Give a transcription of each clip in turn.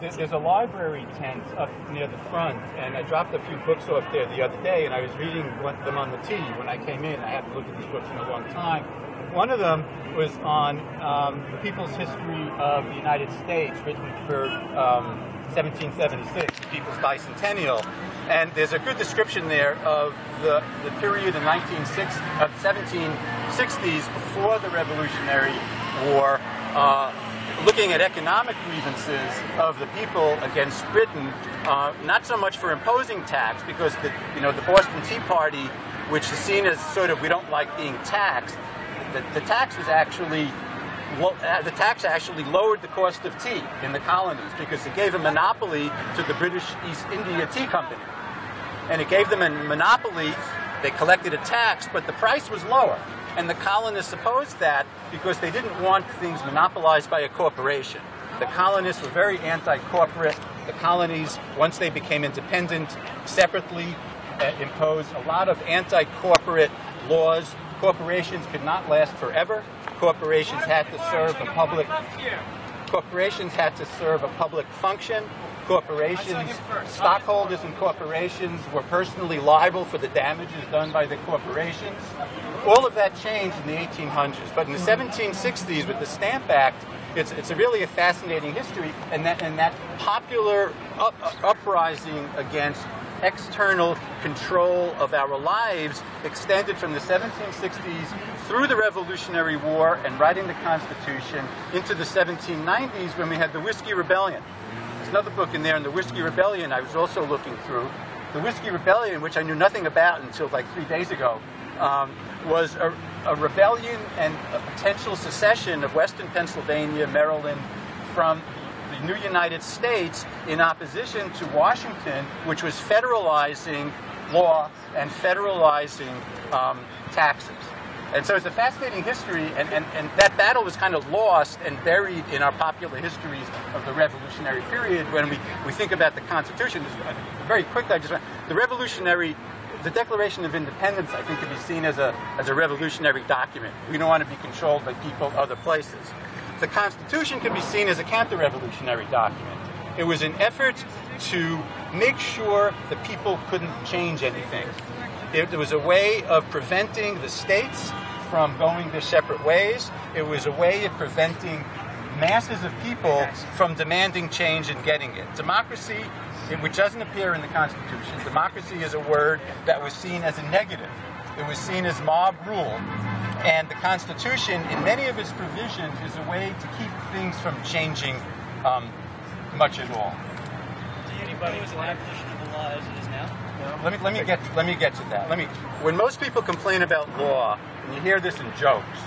There's a library tent up near the front, and I dropped a few books off there the other day, and I was reading them on the T when I came in. I haven't looked at these books in a long time. One of them was on um, the people's history of the United States, written for um, 1776, the People's Bicentennial. And there's a good description there of the, the period in 1960, of 1760s before the Revolutionary War. Uh, looking at economic grievances of the people against Britain, uh, not so much for imposing tax, because the, you know, the Boston Tea Party, which is seen as sort of we don't like being taxed, the, the tax was actually uh, the tax actually lowered the cost of tea in the colonies because it gave a monopoly to the British East India Tea Company. And it gave them a monopoly, they collected a tax, but the price was lower. And the colonists opposed that because they didn't want things monopolized by a corporation. The colonists were very anti-corporate. The colonies, once they became independent, separately uh, imposed a lot of anti-corporate laws. Corporations could not last forever. Corporations had to serve a public corporations had to serve a public function. Corporations, stockholders in corporations were personally liable for the damages done by the corporations. All of that changed in the 1800s. But in the 1760s, with the Stamp Act, it's, it's a really a fascinating history, and that, and that popular up, uprising against external control of our lives extended from the 1760s through the Revolutionary War and writing the Constitution into the 1790s when we had the Whiskey Rebellion. There's another book in there in the Whiskey Rebellion I was also looking through. The Whiskey Rebellion, which I knew nothing about until like three days ago, um, was a, a rebellion and a potential secession of Western Pennsylvania, Maryland, from the new United States in opposition to Washington, which was federalizing law and federalizing um, taxes. And so it's a fascinating history, and, and, and that battle was kind of lost and buried in our popular histories of the Revolutionary period when we, we think about the Constitution. Uh, very quickly, I just want, the Revolutionary the Declaration of Independence, I think, can be seen as a, as a revolutionary document. We don't want to be controlled by people other places. The Constitution can be seen as a counter-revolutionary document. It was an effort to make sure the people couldn't change anything. It, was a way of preventing the states from going their separate ways. It was a way of preventing masses of people from demanding change and getting it. Democracy, which doesn't appear in the Constitution, democracy is a word that was seen as a negative. It was seen as mob rule. And the Constitution, in many of its provisions, is a way to keep things from changing um, much at all. Do anybody was an abolition of the law as it is now? Let me let me get let me get to that. Let me. When most people complain about law, and you hear this in jokes,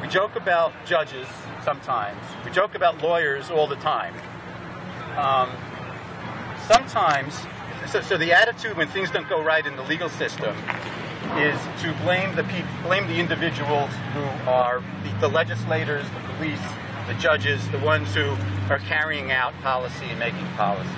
we joke about judges sometimes. We joke about lawyers all the time. Um, sometimes, so, so the attitude when things don't go right in the legal system is to blame the people, blame the individuals who are the, the legislators, the police, the judges, the ones who are carrying out policy and making policy.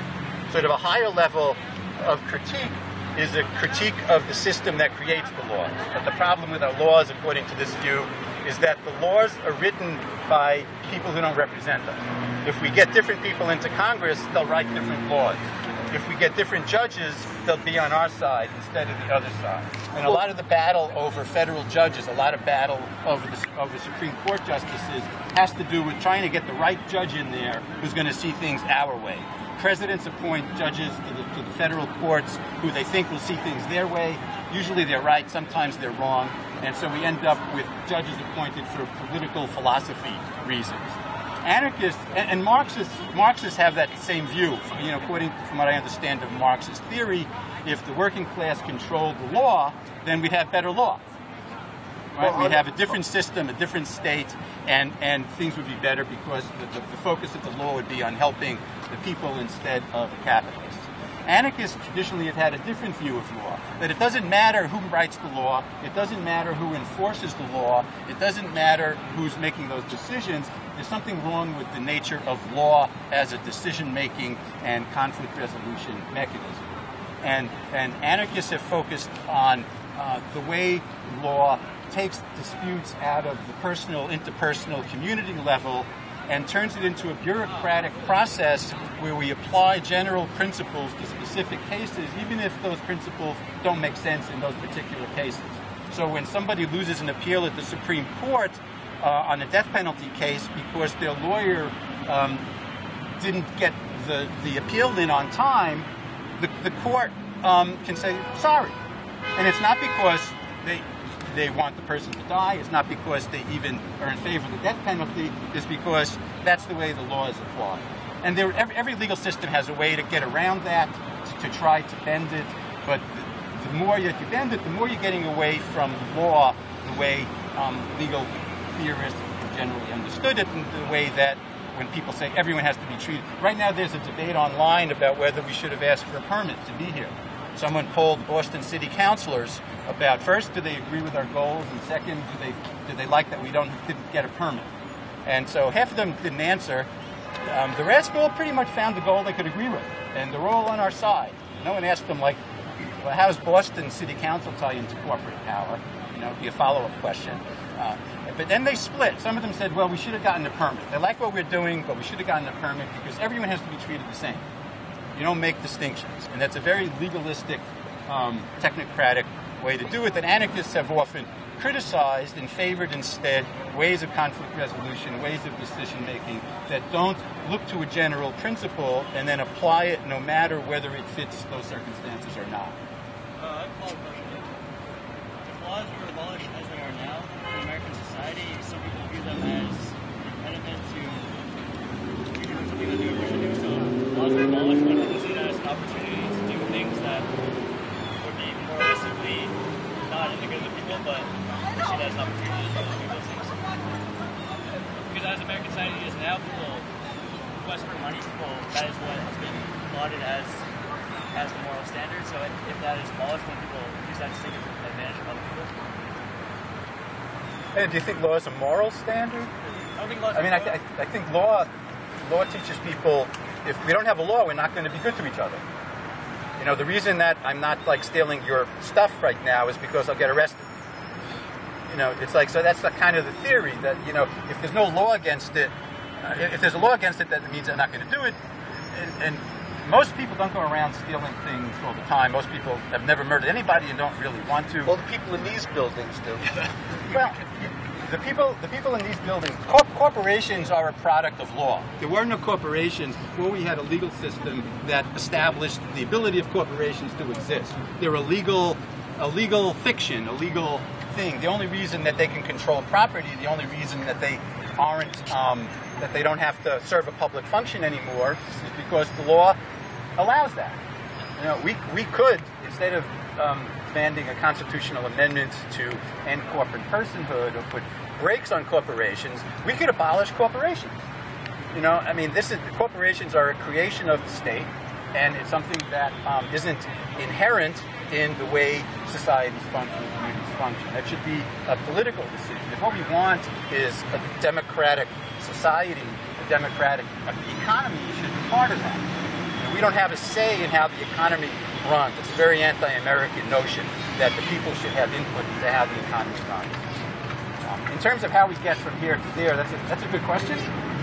Sort of a higher level of critique is a critique of the system that creates the law. But the problem with our laws, according to this view, is that the laws are written by people who don't represent them. If we get different people into Congress, they'll write different laws if we get different judges, they'll be on our side instead of the other side. And a lot of the battle over federal judges, a lot of battle over the, over Supreme Court justices, has to do with trying to get the right judge in there who's going to see things our way. Presidents appoint judges to the, to the federal courts who they think will see things their way. Usually they're right, sometimes they're wrong. And so we end up with judges appointed for political philosophy reasons anarchists and, and, Marxists, Marxists have that same view. You know, according from what I understand of Marxist theory, if the working class controlled the law, then we'd have better law. Right? Well, we'd have a different system, a different state, and, and things would be better because the, the, the focus of the law would be on helping the people instead of the capitalists. Anarchists traditionally have had a different view of law, that it doesn't matter who writes the law, it doesn't matter who enforces the law, it doesn't matter who's making those decisions. There's something wrong with the nature of law as a decision-making and conflict resolution mechanism. And, and anarchists have focused on uh, the way law takes disputes out of the personal, interpersonal, community level and turns it into a bureaucratic process where we apply general principles to specific cases, even if those principles don't make sense in those particular cases. So when somebody loses an appeal at the Supreme Court uh, on a death penalty case because their lawyer um, didn't get the, the appeal in on time, the, the court um, can say, sorry. And it's not because they, they want the person to die. It's not because they even are in favor of the death penalty. It's because that's the way the law is applied. And there, every, every legal system has a way to get around that, to, to try to bend it. But the, the more you bend it, the more you're getting away from law the way um, legal theorists generally understood it, and the way that when people say everyone has to be treated. Right now, there's a debate online about whether we should have asked for a permit to be here. Someone polled Boston City councilors about first, do they agree with our goals, and second, do they do they like that we don't didn't get a permit? And so half of them didn't answer. Um, the rest all pretty much found the goal they could agree with, and they're all on our side. No one asked them like, well, how does Boston City Council tie into corporate power? You know, be a follow-up question. Uh, but then they split. Some of them said, well, we should have gotten a permit. They like what we're doing, but we should have gotten a permit because everyone has to be treated the same. You don't make distinctions. And that's a very legalistic, um, technocratic way to do it that anarchists have often criticized and favored instead ways of conflict resolution, ways of decision making that don't look to a general principle and then apply it no matter whether it fits those circumstances or not. Uh, if laws were abolished as they are now in American society, some people view them as impediment to doing something that they wish to do. So laws were abolished, but people see that as an opportunity to do things that would be moralistically not in the good of the people, but they as an opportunity to do those things. Because as American society is now, people quest for money, people that is what has been lauded as as the moral standard. So if, if that is abolished, when people use that to take advantage of other people. And do you think law is a moral standard? I don't think laws. I mean, I, th- I think law law teaches people if we don't have a law, we're not going to be good to each other. You know, the reason that I'm not like stealing your stuff right now is because I'll get arrested. You know, it's like so. That's the kind of the theory that you know, if there's no law against it, uh, if there's a law against it, that means I'm not going to do it. And, and most people don't go around stealing things all the time. Most people have never murdered anybody and don't really want to. Well, the people in these buildings do. Well, the people, the people in these buildings, corp- corporations are a product of law. There were no corporations before we had a legal system that established the ability of corporations to exist. They're a legal, a legal fiction, a legal thing. The only reason that they can control property, the only reason that they aren't, um, that they don't have to serve a public function anymore, is because the law allows that. You know, we, we could, instead of um, demanding a constitutional amendment to end corporate personhood or put brakes on corporations, we could abolish corporations. You know, I mean, this is corporations are a creation of the state, and it's something that um, not inherent in the way societies function, communities function. That should be a political decision. If what we want is a democratic society, a democratic economy, should be part of that. We don't have a say in how the economy runs. It's a very anti-American notion that the people should have input into how the economy runs. Um, in terms of how we get from here to there, that's a, that's a good question.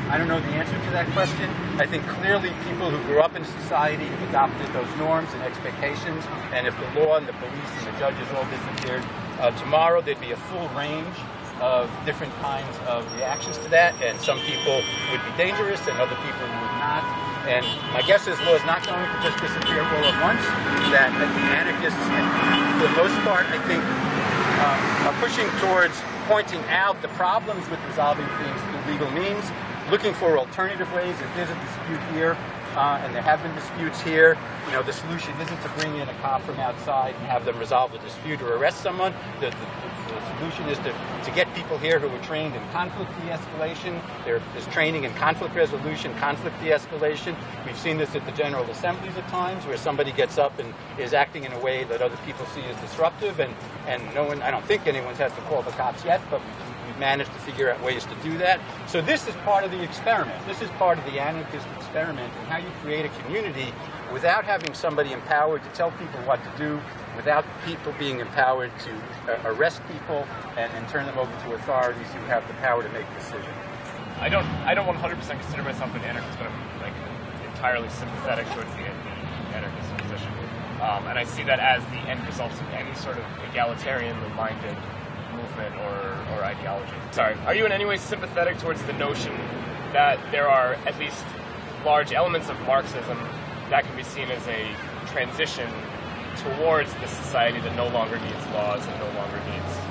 I don't know the answer to that question. I think clearly people who grew up in society have adopted those norms and expectations, and if the law and the police and the judges all disappeared, uh, tomorrow there'd be a full range of different kinds of reactions to that, and some people would be dangerous and other people would not. And my guess is law is not going to just disappear all at once, that the anarchists, for the most part, I think, uh, are pushing towards pointing out the problems with resolving things through legal means, looking for alternative ways. If there's a dispute here, uh, and there have been disputes here, you know, the solution isn't to bring in a cop from outside and have them resolve the dispute or arrest someone. The, the, the solution is to, to get people here who are trained in conflict de-escalation. There is training in conflict resolution, conflict de-escalation. We've seen this at the General Assemblies at times, where somebody gets up and is acting in a way that other people see as disruptive, and, and no one, I don't think anyone's had to call the cops yet, but managed to figure out ways to do that. So this is part of the experiment. This is part of the anarchist experiment and how you create a community without having somebody empowered to tell people what to do, without people being empowered to uh, arrest people and, and turn them over to authorities who have the power to make decisions. I don't I don't 100% consider myself an anarchist, but I'm like entirely sympathetic towards the, the anarchist position, um, and I see that as the end result of any sort of egalitarianly minded movement or, or ideology. Sorry, are you in any way sympathetic towards the notion that there are at least large elements of Marxism that can be seen as a transition towards the society that no longer needs laws and no longer needs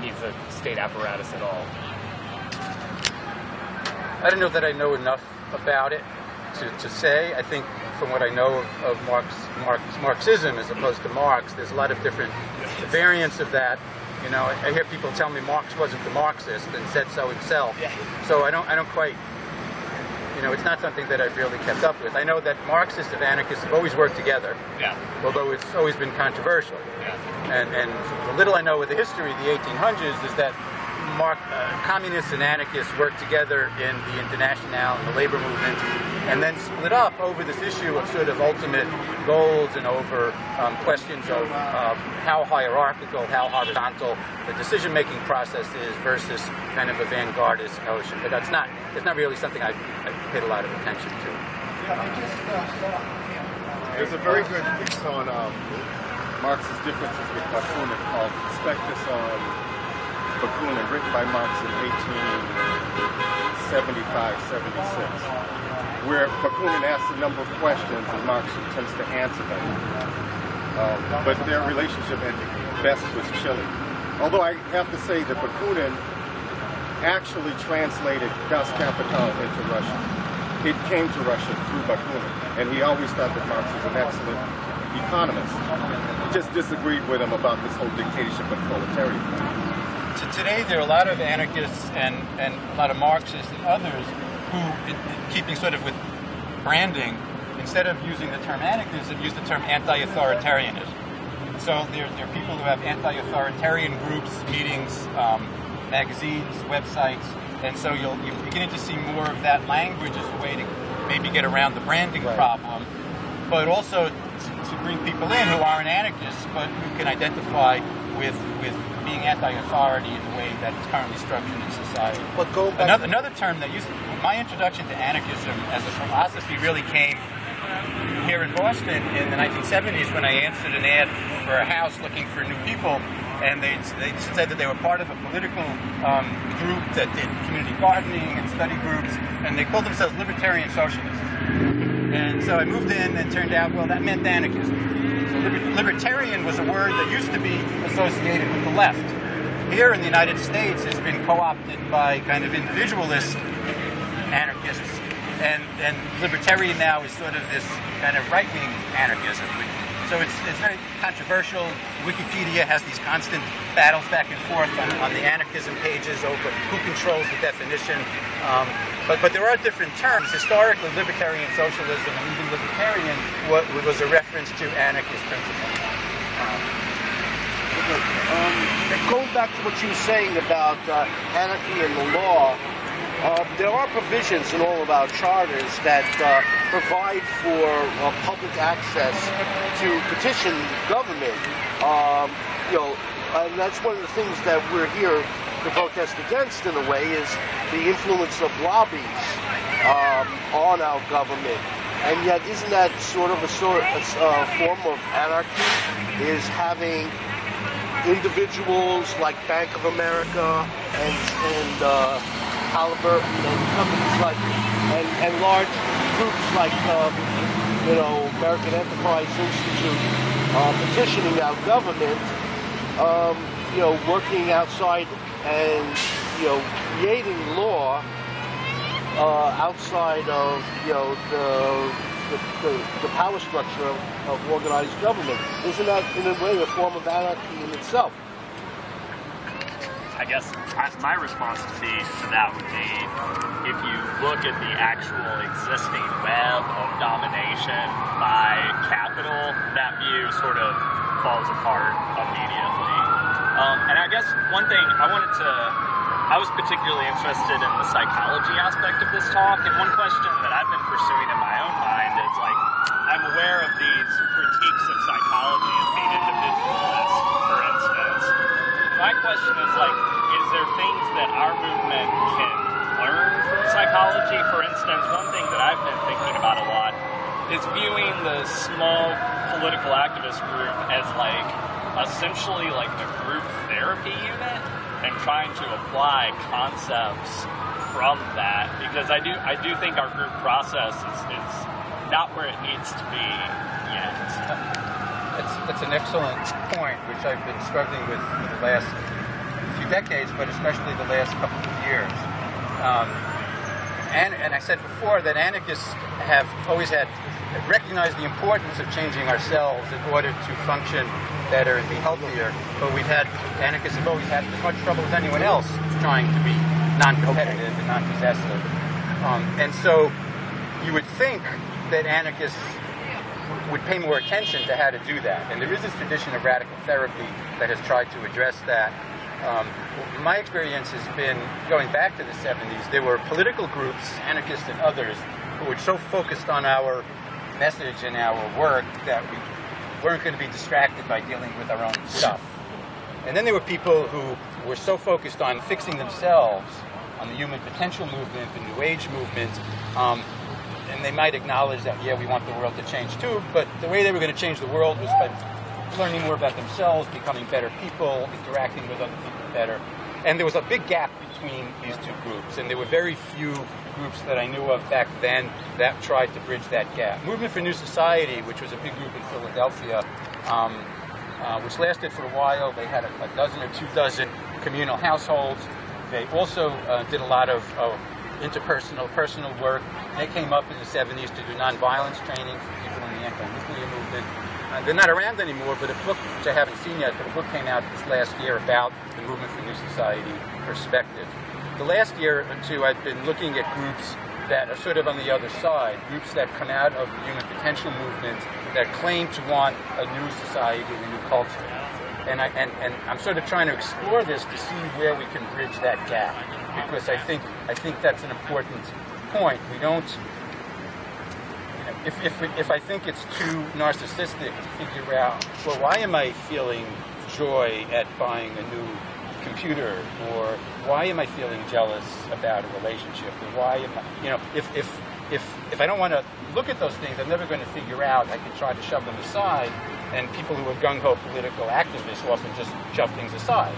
needs a state apparatus at all? I don't know that I know enough about it to, to say. I think from what I know of, of Marx, Marx, Marxism as opposed to Marx, there's a lot of different variants of that. You know, I hear people tell me Marx wasn't the Marxist and said so himself. Yeah. So I don't, I don't quite, you know, it's not something that I've really kept up with. I know that Marxists and anarchists have always worked together, Yeah, although it's always been controversial. yeah, And, and the little I know of the history of the 1800s is that Mark, uh, communists and anarchists worked together in the International and the labor movement, and then split up over this issue of sort of ultimate goals and over um, questions of uh, how hierarchical, how horizontal the decision-making process is versus kind of a vanguardist notion. But that's not it's not really something I, I paid a lot of attention to. There's a very good piece on um, Marx's differences with Bakunin called Conspectus on Bakunin, written by Marx in 1875-76, where Bakunin asks a number of questions and Marx attempts to answer them. Um, but their relationship at best was chilly. Although I have to say that Bakunin actually translated Das Kapital into Russian. It came to Russia through Bakunin, and he always thought that Marx was an excellent economist. He just disagreed with him about this whole dictatorship and proletariat. To today, there are a lot of anarchists and, and a lot of Marxists and others who, in, in keeping sort of with branding, instead of using the term anarchism, use the term anti-authoritarianism. So there, there are people who have anti-authoritarian groups, meetings, um, magazines, websites, and so you'll, you're beginning to see more of that language as a way to maybe get around the branding Right. problem, but also to, to bring people in who aren't anarchists, but who can identify with with being anti-authority in the way that it's currently structured in society. But going back Another, another term that used my introduction to anarchism as a philosophy really came here in Boston in the 1970s when I answered an ad for a house looking for new people, and they, they said that they were part of a political um, group that did community gardening and study groups, and they called themselves libertarian socialists. And so I moved in, and it turned out, well, that meant anarchism. Libertarian was a word that used to be associated with the left. Here in the United States, it's been co-opted by kind of individualist anarchists, and and libertarian now is sort of this kind of right-wing anarchism. So it's it's very controversial. Wikipedia has these constant battles back and forth on, on the anarchism pages over who controls the definition. Um, but but there are different terms. Historically, libertarian socialism and even libertarian wa- was a reference to anarchist principles. Um, going back to what you were saying about uh, anarchy and the law, uh, there are provisions in all of our charters that uh, provide for uh, public access to petition government. Um, you know, and that's one of the things that we're here to protest against in a way is the influence of lobbies um, on our government. And yet, isn't that sort of a sort uh, form of anarchy? Is having individuals like Bank of America and and Halliburton and companies like and, and large groups like um, you know American Enterprise Institute uh, petitioning our government, um, you know, working outside and you know creating law uh, outside of you know the the, the, the power structure of, of organized government. Isn't that in a way a form of anarchy in itself? I guess I- my response to, be, to that would be if you look at the actual existing web of domination by capital, that view sort of falls apart immediately. Um, and I guess one thing I wanted to, I was particularly interested in the psychology aspect of this talk, and one question that I've been pursuing in my own mind is like, I'm aware of these critiques of psychology as being individualist, for instance. My question is like, there things that our movement can learn from psychology? For instance, one thing that I've been thinking about a lot is viewing the small political activist group as like essentially like a group therapy unit and trying to apply concepts from that because I do I do think our group process is, is not where it needs to be yet. It's an excellent point, which I've been struggling with for the last decades, but especially the last couple of years. Um, and, and I said before that anarchists have always had recognized the importance of changing ourselves in order to function better and be healthier. But we've had anarchists have always had as much trouble as anyone else trying to be non-competitive and non-possessive. Um, and so you would think that anarchists would pay more attention to how to do that. And there is this tradition of radical therapy that has tried to address that. Um, my experience has been going back to the 70s, there were political groups, anarchists and others, who were so focused on our message and our work that we weren't going to be distracted by dealing with our own stuff. And then there were people who were so focused on fixing themselves, on the human potential movement, the New Age movement, um, and they might acknowledge that, yeah, we want the world to change too, but the way they were going to change the world was by learning more about themselves, becoming better people, interacting with other people better. And there was a big gap between these two groups, and there were very few groups that I knew of back then that tried to bridge that gap. Movement for New Society, which was a big group in Philadelphia, um, uh, which lasted for a while. They had a, a, dozen or two dozen communal households. They also uh, did a lot of uh, interpersonal, personal work. They came up in the 70s to do nonviolence training for people in the anti-nuclear movement. Uh, they're not around anymore, but a book, which I haven't seen yet, but a book came out this last year about the Movement for New Society perspective. The last year or two, I've been looking at groups that are sort of on the other side, groups that come out of the human potential movement that claim to want a new society and a new culture. And, I, and, and I'm sort of trying to explore this to see where we can bridge that gap because I think I think that's an important point. We don't. If if, if I think it's too narcissistic to figure out, well, why am I feeling joy at buying a new computer, or why am I feeling jealous about a relationship, or why am I, you know, if if if if I don't want to look at those things, I'm never going to figure out. I can try to shove them aside, and people who are gung ho political activists often just shove things aside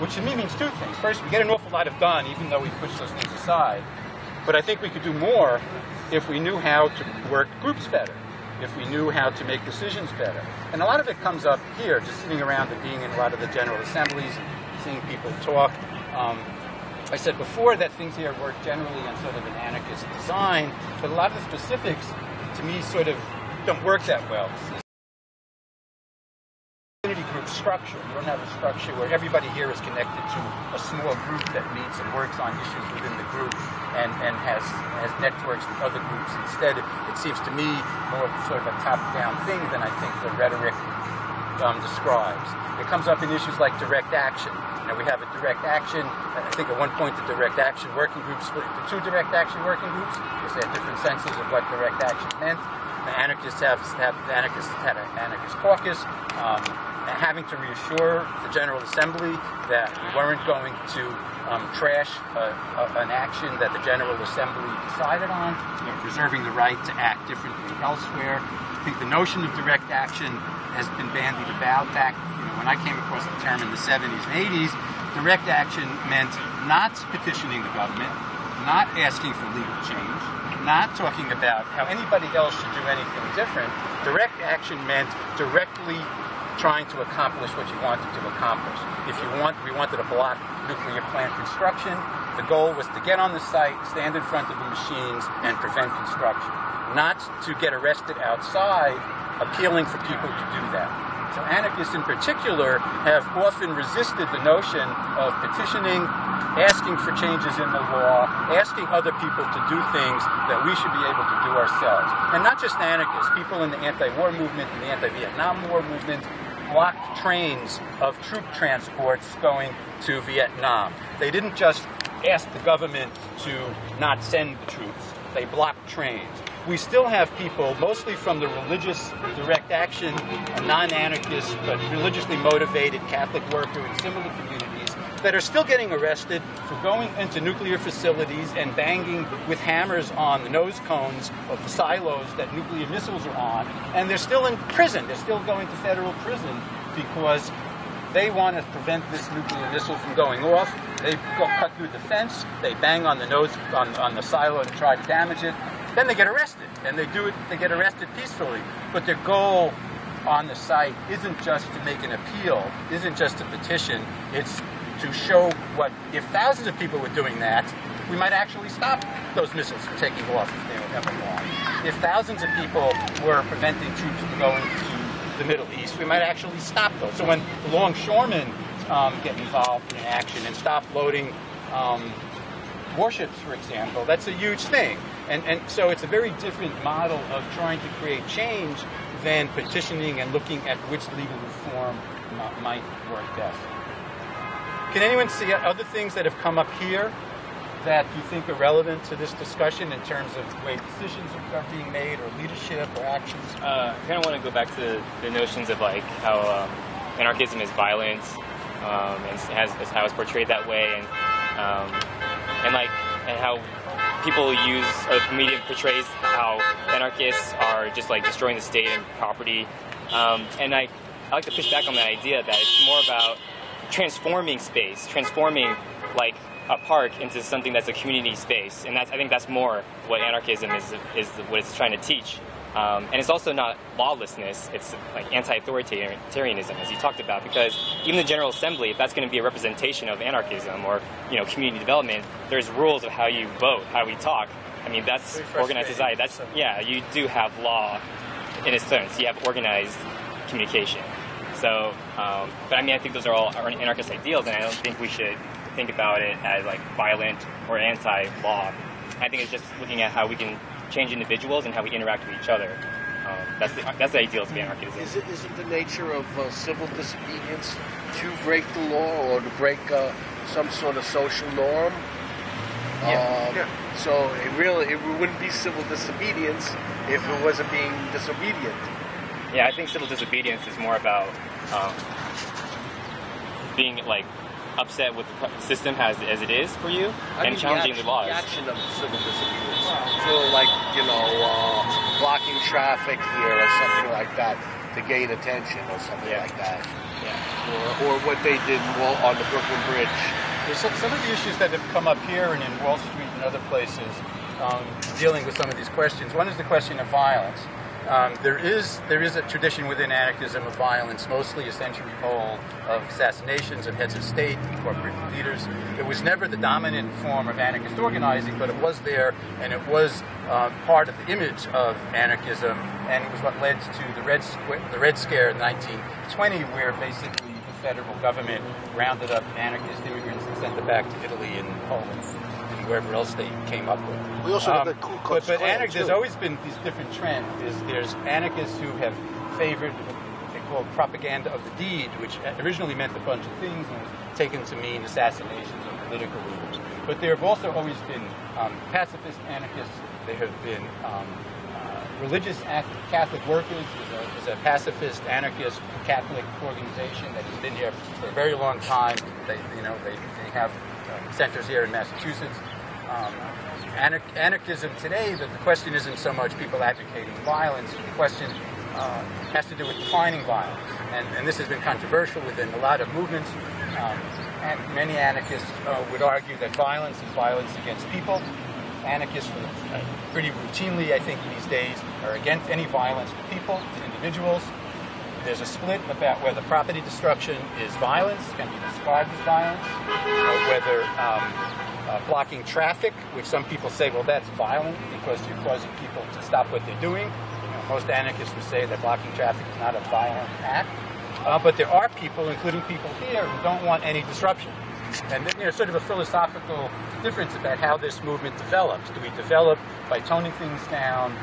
which to me means two things. First, we get an awful lot of done, even though we push those things aside. But I think we could do more if we knew how to work groups better, if we knew how to make decisions better. And a lot of it comes up here, just sitting around and being in a lot of the general assemblies and seeing people talk. Um, I said before that things here work generally on sort of an anarchist design, but a lot of the specifics, to me, sort of don't work that well Community group structure. You don't have a structure where everybody here is connected to a small group that meets and works on issues within the group and, and has, has networks with other groups. Instead, it, seems to me more sort of a top-down thing than I think the rhetoric um, describes. It comes up in issues like direct action. Know, we have a direct action. I think at one point the direct action working groups split into two direct action working groups because they had different senses of what direct action meant. The anarchists have, have the anarchists had an anarchist caucus. Um, having to reassure the General Assembly that we weren't going to um, trash a, a, an action that the General Assembly decided on, you know, preserving the right to act differently elsewhere. I think the notion of direct action has been bandied about. Back you know, when I came across the term in the 70s and 80s, direct action meant not petitioning the government, not asking for legal change, not talking about how anybody else should do anything different. Direct action meant directly trying to accomplish what you wanted to accomplish. If you want, we wanted to block nuclear plant construction. The goal was to get on the site, stand in front of the machines, and prevent construction. Not to get arrested outside, appealing for people to do that. So anarchists in particular have often resisted the notion of petitioning, asking for changes in the law, asking other people to do things that we should be able to do ourselves. And not just anarchists, people in the anti-war movement, in the anti-Vietnam War movement, blocked trains of troop transports going to Vietnam. They didn't just ask the government to not send the troops, they blocked trains. We still have people, mostly from the religious direct action, non anarchist, but religiously motivated Catholic worker in similar communities, that are still getting arrested for going into nuclear facilities and banging with hammers on the nose cones of the silos that nuclear missiles are on, and they're still in prison. They're still going to federal prison because they want to prevent this nuclear missile from going off. They go cut through the fence, they bang on the nose on, on the silo to try to damage it. Then they get arrested, and they do it. They get arrested peacefully, but their goal on the site isn't just to make an appeal, isn't just a petition. It's to show what if thousands of people were doing that, we might actually stop those missiles from taking off if they were ever launched. If thousands of people were preventing troops from going to the Middle East, we might actually stop those. So when longshoremen um, get involved in action and stop loading um, warships, for example, that's a huge thing. And, and so it's a very different model of trying to create change than petitioning and looking at which legal reform might work best. Can anyone see other things that have come up here that you think are relevant to this discussion in terms of the way decisions are being made or leadership or actions? Uh, I kind of want to go back to the notions of like how um, anarchism is violent um, and has, how it's portrayed that way, and um, and like and how people use or the media portrays how anarchists are just like destroying the state and property, um, and I I like to push back on that idea that it's more about transforming space, transforming like a park into something that's a community space, and that's I think that's more what anarchism is is what it's trying to teach. Um, and it's also not lawlessness; it's like anti-authoritarianism, as you talked about. Because even the General Assembly, if that's going to be a representation of anarchism or you know community development, there's rules of how you vote, how we talk. I mean, that's organized society. That's yeah, you do have law in a sense. You have organized communication. So, um, but I mean, I think those are all anarchist ideals, and I don't think we should think about it as like violent or anti-law. I think it's just looking at how we can change individuals and how we interact with each other. Um, that's the that's the ideals of anarchism. Is it is it the nature of uh, civil disobedience to break the law or to break uh, some sort of social norm? Yeah. Um, Yeah. So it really it wouldn't be civil disobedience if it wasn't being disobedient. Yeah, I think civil disobedience is more about um, being like upset with the system as, as it is for you I and mean, challenging action, the laws. action of civil disobedience. So like you know uh, blocking traffic here or something like that to gain attention or something Yeah. like that. Yeah. Or, or what they did Wall- on the Brooklyn Bridge. There's some, some of the issues that have come up here and in Wall Street and other places um, dealing with some of these questions. One is the question of violence. Um, there is there is a tradition within anarchism of violence, mostly a century old, of assassinations of heads of state, corporate leaders. It was never the dominant form of anarchist organizing, but it was there, and it was uh, part of the image of anarchism, and it was what led to the Red the Red Scare in 1920, where basically the federal government rounded up anarchist immigrants and sent them back to Italy and Poland and wherever else they came up with. We also have Um, the Ku Klux but, but anarch- there's always been these different trends. There's, there's anarchists who have favored what they call propaganda of the deed, which originally meant a bunch of things and was taken to mean assassinations of political leaders. But there have also always been um, pacifist anarchists. There have been um, uh, religious Catholic workers. There's a, a pacifist anarchist Catholic organization that has been here for a very long time. They, you know, they, they have um, centers here in Massachusetts. Um, Anar- anarchism today, the, the question isn't so much people advocating violence, the question uh, has to do with defining violence. And, and this has been controversial within a lot of movements. Um, and many anarchists uh, would argue that violence is violence against people. Anarchists, uh, pretty routinely, I think, these days, are against any violence to people, to individuals. There's a split about whether property destruction is violence, can be described as violence, or whether um, uh, blocking traffic, which some people say, well, that's violent because you're causing people to stop what they're doing. You know, most anarchists would say that blocking traffic is not a violent act. Uh, but there are people, including people here, who don't want any disruption. And you know, sort of a philosophical difference about how this movement develops. Do we develop by toning things down,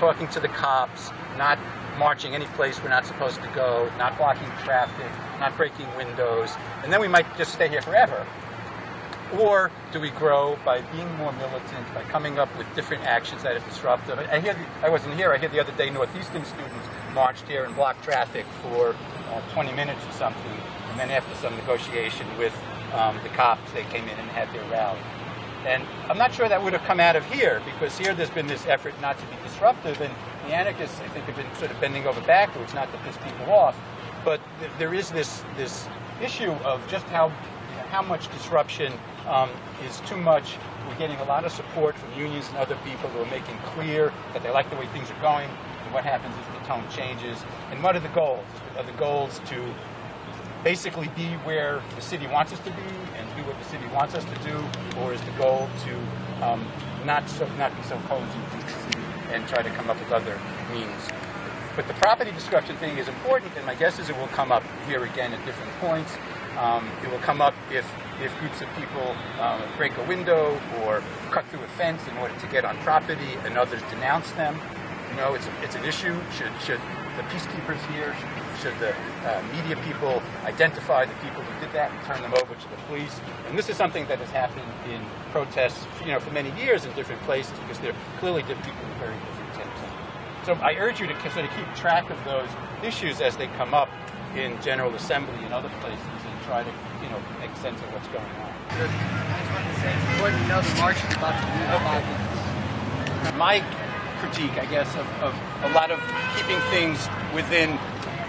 talking to the cops, not marching any place we're not supposed to go, not blocking traffic, not breaking windows, and then we might just stay here forever? Or do we grow by being more militant, by coming up with different actions that are disruptive? I hear, I wasn't here. I hear the other day Northeastern students marched here and blocked traffic for uh, 20 minutes or something, and then after some negotiation with um, the cops, they came in and had their rally. And I'm not sure that would have come out of here because here there's been this effort not to be disruptive, and the anarchists, I think, have been sort of bending over backwards not to piss people off. But th- there is this this issue of just how how much disruption um, is too much. We're getting a lot of support from unions and other people who are making clear that they like the way things are going. And what happens is the tone changes. And what are the goals? Are the goals to basically be where the city wants us to be and do what the city wants us to do, or is the goal to um, not so not be so cozy and try to come up with other means? But the property disruption thing is important, and my guess is it will come up here again at different points. Um, it will come up if if groups of people um, break a window or cut through a fence in order to get on property, and others denounce them. You know, it's it's an issue. Should should the peacekeepers here, should, the uh, media people identify the people who did that and turn them over to the police? And this is something that has happened in protests, you know, for many years in different places because they're clearly different people with very different tips. So I urge you to sort of keep track of those issues as they come up in General Assembly and other places and try to, you know, make sense of what's going on. I just to say it's important to know the march is about to move my critique, I guess, of, of a lot of keeping things within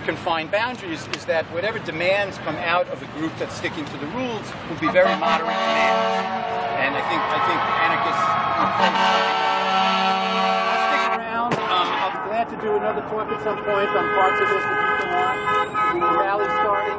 confined boundaries is that whatever demands come out of a group that's sticking to the rules will be very moderate demands. And I think I think anarchists I'll stick around. Um, I'll glad to do another talk at some point on parts of this that you want. The rally's starting.